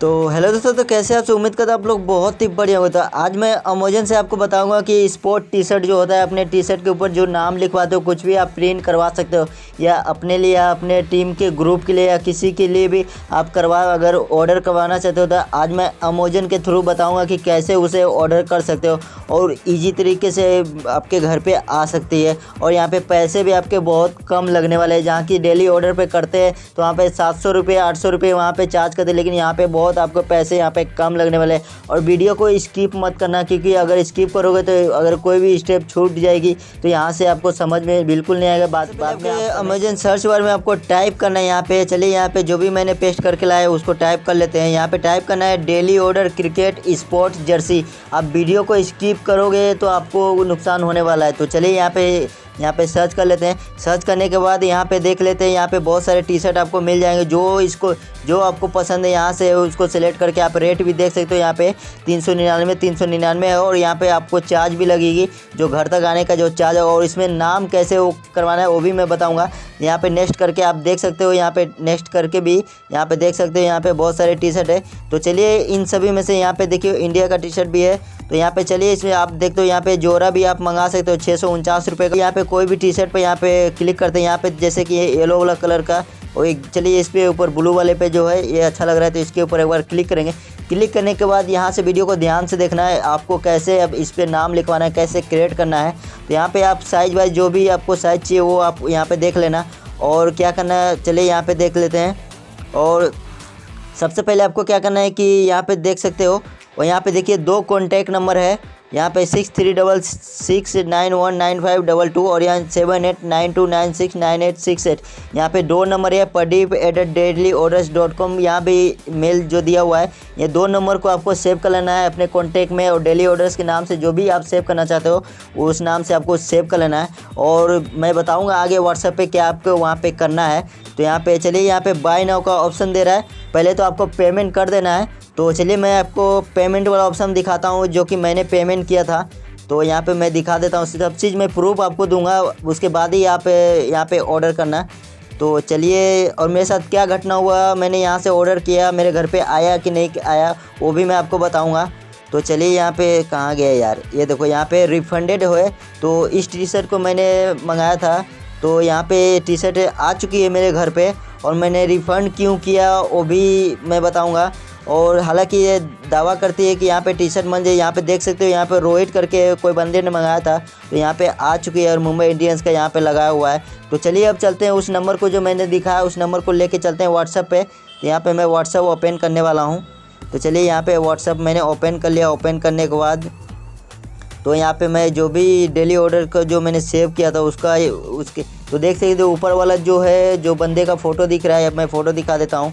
तो हेलो दोस्तों तो कैसे आपसे उम्मीद करता आप लोग बहुत ही बढ़िया होता है आज मैं अमेजन से आपको बताऊँगा कि स्पोर्ट टी शर्ट जो होता है, अपने टी शर्ट के ऊपर जो नाम लिखवाते हो, कुछ भी आप प्रिंट करवा सकते हो, या अपने लिए, या अपने टीम के ग्रुप के लिए, या किसी के लिए भी आप करवा, अगर ऑर्डर करवाना चाहते हो तो आज मैं अमेजन के थ्रू बताऊँगा कि कैसे उसे ऑर्डर कर सकते हो, और ईजी तरीके से आपके घर पर आ सकती है, और यहाँ पर पैसे भी आपके बहुत कम लगने वाले हैं। जहाँ की डेली ऑर्डर पर करते हैं तो वहाँ पर सात सौ रुपये, आठ सौ रुपये वहाँ पर चार्ज करते लेकिन यहाँ पर बहुत बहुत आपको पैसे यहाँ पे कम लगने वाले और वीडियो को स्किप मत करना क्योंकि अगर स्किप करोगे तो अगर कोई भी स्टेप छूट जाएगी तो यहाँ से आपको समझ में बिल्कुल नहीं आएगा। बात बात में अमेजन सर्च बार में आपको टाइप करना है यहाँ पे। चलिए यहाँ पे जो भी मैंने पेस्ट करके लाया उसको टाइप कर लेते हैं। यहाँ पे टाइप करना है daily order cricket sports jersey आप वीडियो को स्किप करोगे तो आपको नुकसान होने वाला है। तो चलिए यहाँ पे यहाँ पे सर्च कर लेते हैं सर्च करने के बाद यहाँ पे देख लेते हैं यहाँ पे बहुत सारे टी शर्ट आपको मिल जाएँगे जो इसको जो आपको पसंद है यहाँ से उसको सेलेक्ट करके आप रेट भी देख सकते हो यहाँ पे तीन सौ निन्यानवे तीन सौ निन्यानवे है और यहाँ पे आपको चार्ज भी लगेगी जो घर तक आने का जो चार्ज है और इसमें नाम कैसे वो करवाना है वो भी मैं बताऊँगा यहाँ पे नेक्स्ट करके आप देख सकते हो यहाँ पे नेक्स्ट करके भी यहाँ पे देख सकते हो यहाँ पे बहुत सारे टी शर्ट है तो चलिए इन सभी में से यहाँ पे देखिए इंडिया का टी शर्ट भी है तो यहाँ पे चलिए, इसमें आप देखते हो यहाँ पे जोरा भी आप मंगा सकते हो छः सौ उनचास रुपये का। यहाँ पे कोई भी टी शर्ट पर यहाँ पे क्लिक करते हैं। यहाँ पे जैसे कि येलो वाला कलर का और एक चलिए, इस पर ऊपर ब्लू वाले पे जो है, ये अच्छा लग रहा है तो इसके ऊपर एक बार क्लिक करेंगे। क्लिक करने के बाद यहाँ से वीडियो को ध्यान से देखना है, आपको कैसे अब इस पर नाम लिखवाना है, कैसे क्रिएट करना है। तो यहाँ पे आप साइज़ वाइज जो भी आपको साइज़ चाहिए, वो आप यहाँ पे देख लेना। और क्या करना है, चलिए यहाँ पे देख लेते हैं। और सबसे पहले आपको क्या करना है कि यहाँ पे देख सकते हो और यहाँ पे देखिए दो कॉन्टैक्ट नंबर है। यहाँ पे six three double six nine one nine five double two और यहाँ seven eight nine two nine six nine eight six eight यहाँ पे दो नंबर है Pradeep at deadly orders dot com यहाँ भी मेल जो दिया हुआ है, ये दो नंबर को आपको सेव कर लेना है अपने कॉन्टैक्ट में और डेली ऑर्डर्स के नाम से जो भी आप सेव करना चाहते हो उस नाम से आपको सेव कर लेना है। और मैं बताऊँगा आगे व्हाट्सएप पर क्या आपको वहाँ पर करना है। तो यहाँ पे चलिए, यहाँ पे बाय नाउ का ऑप्शन दे रहा है। पहले तो आपको पेमेंट कर देना है। तो चलिए मैं आपको पेमेंट वाला ऑप्शन दिखाता हूँ, जो कि मैंने पेमेंट किया था। तो यहाँ पे मैं दिखा देता हूँ सब चीज़ मैं प्रूफ आपको दूँगा, उसके बाद ही यहाँ पे यहाँ पे ऑर्डर करना। तो चलिए, और मेरे साथ क्या घटना हुआ, मैंने यहाँ से ऑर्डर किया, मेरे घर पे आया कि नहीं आया, वो भी मैं आपको बताऊँगा। तो चलिए यहाँ पे कहाँ गया यार? ये देखो, यहाँ पे रिफंडेड हुए तो इस टी शर्ट को मैंने मंगाया था। तो यहाँ पे टी शर्ट आ चुकी है मेरे घर पे, और मैंने रिफ़ंड क्यों किया, वो भी मैं बताऊँगा। और हालाँकि ये दावा करती है कि यहाँ पे टी शर्ट मन जाए यहाँ पे देख सकते हो, यहाँ पे रोहित करके कोई बंदे ने मंगाया था तो यहाँ पे आ चुकी है और मुंबई इंडियंस का यहाँ पे लगाया हुआ है। तो चलिए अब चलते हैं उस नंबर को जो मैंने दिखाया उस नंबर को लेके चलते हैं व्हाट्सअप पे। तो यहाँ पे मैं व्हाट्सअप ओपन करने वाला हूँ। तो चलिए यहाँ पे व्हाट्सअप मैंने ओपन कर लिया ओपन करने के बाद। तो यहाँ पे मैं जो भी डेली ऑर्डर का जो मैंने सेव किया था, उसका उसके तो देख सकते हो, ऊपर वाला जो है, जो बंदे का फ़ोटो दिख रहा है, अब मैं फ़ोटो दिखा देता हूँ।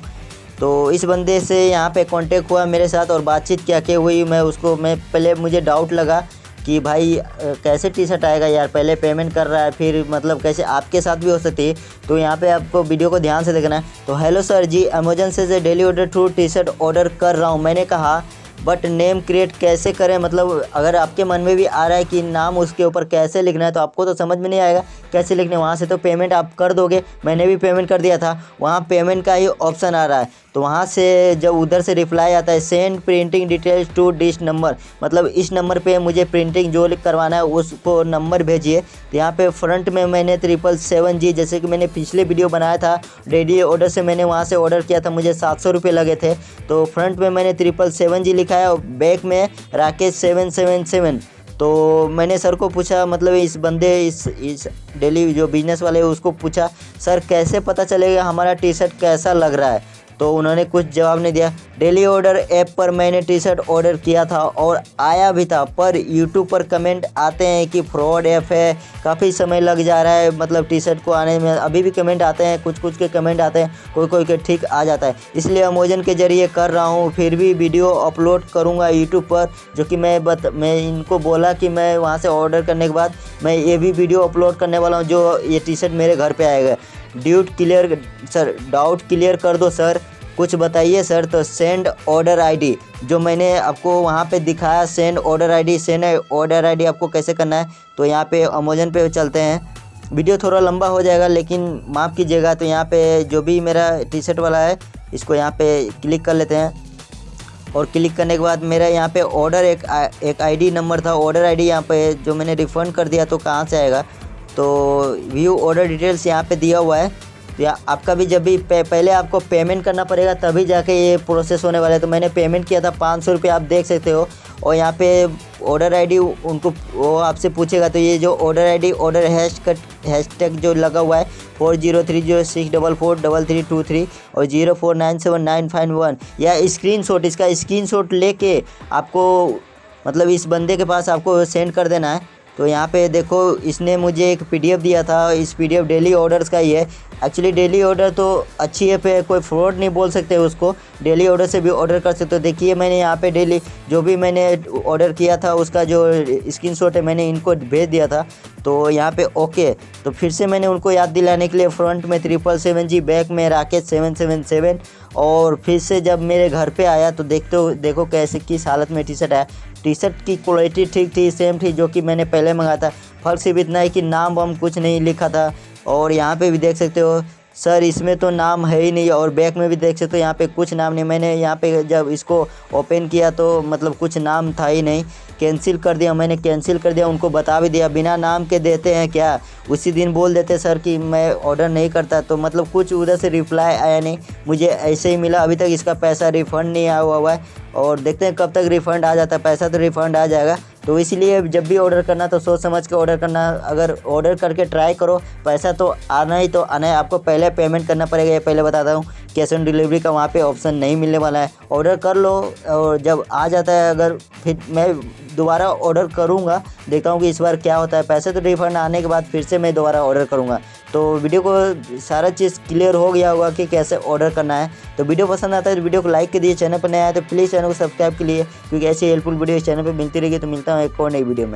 तो इस बंदे से यहाँ पे कांटेक्ट हुआ, मेरे साथ और बातचीत क्या क्या हुई, मैं उसको, मैं पहले मुझे डाउट लगा कि भाई कैसे टी शर्ट आएगा यार? पहले पेमेंट कर रहा है, फिर मतलब कैसे आपके साथ भी हो सकती है? तो यहाँ पे आपको वीडियो को ध्यान से देखना है। तो हेलो सर जी अमेजन से daily order through T shirt order कर रहा हूँ, मैंने कहा बट नेम क्रिएट कैसे करें? मतलब अगर आपके मन में भी आ रहा है कि नाम उसके ऊपर कैसे लिखना है तो आपको तो समझ में नहीं आएगा। कैसे लिखना है? वहाँ से तो पेमेंट आप कर दोगे। मैंने भी पेमेंट कर दिया था। वहाँ पेमेंट का ही ऑप्शन आ रहा है। तो वहाँ से जब उधर से रिप्लाई आता है send printing details to this number मतलब इस नंबर पे मुझे प्रिंटिंग जो करवाना है, उसको नंबर भेजिए। तो यहाँ पे फ्रंट में मैंने ट्रिपल सेवन जी जैसे कि मैंने पिछले वीडियो बनाया था डेली ऑर्डर से मैंने वहाँ से ऑर्डर किया था, मुझे सात सौ रुपये लगे थे। तो फ्रंट में मैंने ट्रिपल सेवन जी लिखा है, और बैक में राकेश सेवन सेवन सेवन तो मैंने सर को पूछा मतलब इस बंदे, इस इस डेली जो बिज़नेस वाले उसको पूछा, सर, कैसे पता चलेगा हमारा टी शर्ट कैसा लग रहा है? तो उन्होंने कुछ जवाब नहीं दिया। डेली ऑर्डर ऐप पर मैंने टी शर्ट ऑर्डर किया था और आया भी था, पर यूट्यूब पर कमेंट आते हैं कि फ्रॉड ऐप है, काफ़ी समय लग जा रहा है मतलब टी शर्ट को आने में अभी भी कमेंट आते हैं कुछ कुछ के कमेंट आते हैं कोई कोई के ठीक आ जाता है। इसलिए अमेजन के ज़रिए कर रहा हूँ, फिर भी वीडियो अपलोड करूँगा यूट्यूब पर, जो कि मैं बत, मैं इनको बोला कि मैं वहाँ से ऑर्डर करने के बाद मैं ये भी वीडियो अपलोड करने वाला हूँ, जो ये टी शर्ट मेरे घर पर आएगा। Doubt clear sir doubt clear कर दो सर कुछ बताइए सर तो सेंड ऑर्डर आईडी जो मैंने आपको वहाँ पे दिखाया send order ID send order ID आपको कैसे करना है तो यहाँ पे अमेजन पे चलते हैं। वीडियो थोड़ा लंबा हो जाएगा, लेकिन माफ़ कीजिएगा तो यहाँ पे जो भी मेरा टी शर्ट वाला है, इसको यहाँ पे क्लिक कर लेते हैं। और क्लिक करने के बाद मेरा यहाँ पे ऑर्डर एक एक आईडी नंबर था ऑर्डर आईडी यहाँ पे जो मैंने रिफ़ंड कर दिया तो कहाँ से आएगा? तो व्यू ऑर्डर डिटेल्स यहाँ पे दिया हुआ है। तो या आपका भी जब भी पहले आपको पेमेंट करना पड़ेगा, तभी जाके ये प्रोसेस होने वाला है। तो मैंने पेमेंट किया था, पाँच सौ रुपये आप देख सकते हो। और यहाँ पे ऑर्डर आईडी उनको, वो आपसे पूछेगा तो ये जो order ID order hash cut hashtag जो लगा हुआ है four zero three zero six double four double three two three और zero four nine seven nine five one या स्क्रीन शॉट इसका स्क्रीन शॉट लेके आपको मतलब इस बंदे के पास आपको सेंड कर देना है। तो यहाँ पे देखो, इसने मुझे एक पीडीएफ दिया था, इस पीडीएफ डेली ऑर्डर्स का ही है। एक्चुअली डेली ऑर्डर तो अच्छी है पे कोई फ्रॉड नहीं बोल सकते उसको। डेली ऑर्डर से भी ऑर्डर कर सकते हो। देखिए, मैंने यहाँ पे डेली जो भी मैंने ऑर्डर किया था, उसका जो स्क्रीनशॉट है, मैंने इनको भेज दिया था। तो यहाँ पे ओके तो फिर से मैंने उनको याद दिलाने के लिए फ्रंट में ट्रिपल सेवन जी बैक में राकेश सेवन सेवन सेवन और फिर से जब मेरे घर पे आया तो देखते हो, देखो कैसे, किस हालत में टी शर्ट आया टी शर्ट की क्वालिटी ठीक थी सेम थी जो कि मैंने पहले मंगाया था। फ़र्क सिर्फ़ इतना है कि नाम वाम कुछ नहीं लिखा था। और यहाँ पे भी देख सकते हो सर, इसमें तो नाम है ही नहीं और बैक में भी देख सकते हो, यहाँ पे कुछ नाम नहीं। मैंने यहाँ पे जब इसको ओपन किया तो मतलब कुछ नाम था ही नहीं। कैंसिल कर दिया, मैंने कैंसिल कर दिया, उनको बता भी दिया। बिना नाम के देते हैं क्या? उसी दिन बोल देते सर कि मैं ऑर्डर नहीं करता तो मतलब कुछ उधर से रिप्लाई आया नहीं। मुझे ऐसे ही मिला, अभी तक इसका पैसा रिफ़ंड नहीं आया हुआ है। और देखते हैं कब तक रिफ़ंड आ जाता है। पैसा तो रिफ़ंड आ जाएगा। तो इसलिए जब भी ऑर्डर करना तो सोच समझ के ऑर्डर करना। अगर ऑर्डर करके ट्राई करो, पैसा तो आना ही तो आना है। आपको पहले पेमेंट करना पड़ेगा, ये पहले बताता हूँ। कैश ऑन डिलीवरी का वहाँ पे ऑप्शन नहीं मिलने वाला है। ऑर्डर कर लो और जब आ जाता है अगर फिर मैं दोबारा ऑर्डर करूँगा, देखता हूँ कि इस बार क्या होता है। पैसे तो रिफ़ंड आने के बाद फिर से मैं दोबारा ऑर्डर करूँगा। तो वीडियो को सारा चीज़ क्लियर हो गया होगा कि कैसे ऑर्डर करना है। तो वीडियो पसंद आता है तो वीडियो को लाइक कर दिए चैनल पर नया है तो प्लीज़ चैनल को सब्सक्राइब के लिए, क्योंकि ऐसी हेल्पफुल वीडियो इस चैनल पर मिलती रहेगी। तो मिलता हूँ एक और नई वीडियो में।